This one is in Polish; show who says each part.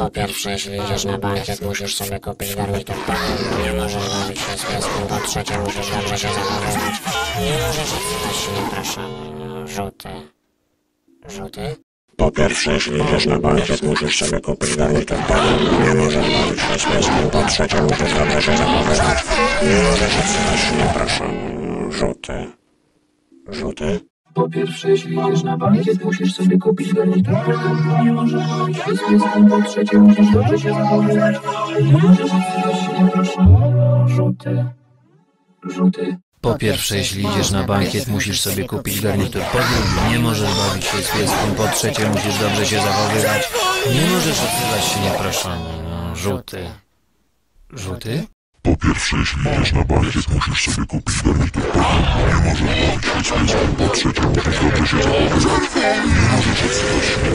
Speaker 1: Po pierwsze, jeśli idziesz na bankiet, musisz sobie kupić garnitur pełny. Nie możesz bawić się z pieskiem. Po trzecie, musisz dobrze się zachowywać. Nie możesz odzywać się nieproszony. Rzuty. Rzuty? Po pierwsze, jeśli idziesz na bankiet, musisz sobie kupić garnitur pełny. Nie możesz bawić się z pieskiem. Po trzecie, musisz dobrze się zachowywać. Nie możesz odzywać się nieproszony. No, Rzuty.
Speaker 2: Po pierwsze, jeśli idziesz na bankiet, musisz sobie kupić garnitur. Nie możesz bawić się z. Po trzecie, musisz dobrze się zachowywać. Nie możesz odzywać się nieproszony. Rzuty. Rzuty.
Speaker 3: Po pierwsze, jeśli idziesz na bankiet, musisz sobie kupić garnitur. Po drugie, nie możesz bawić się z pieskiem. Po trzecie, musisz dobrze się zachowywać. Nie możesz odzywać się nieproszony. No, rzuty. Rzuty?
Speaker 4: Po pierwsze, jeśli idziesz na bankiet, musisz sobie kupić garnitur pełny. Nie możesz bawić się z pieskiem. Zachowywać.